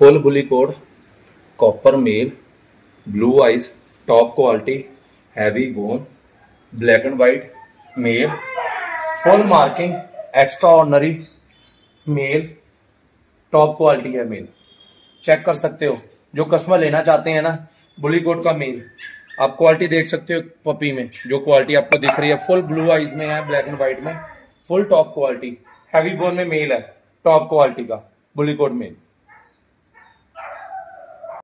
Full bully code copper male blue eyes top quality heavy bone black and white male full marking extra ordinary male top quality है male check कर सकते हो. जो customer लेना चाहते हैं ना बुली कोट का मेल आप क्वालिटी देख सकते हो पपी में. जो क्वालिटी आपको दिख रही है फुल ब्लू आइज़ में है ब्लैक एंड व्हाइट में full top quality heavy bone में मेल है टॉप क्वालिटी का बुली कोट मेल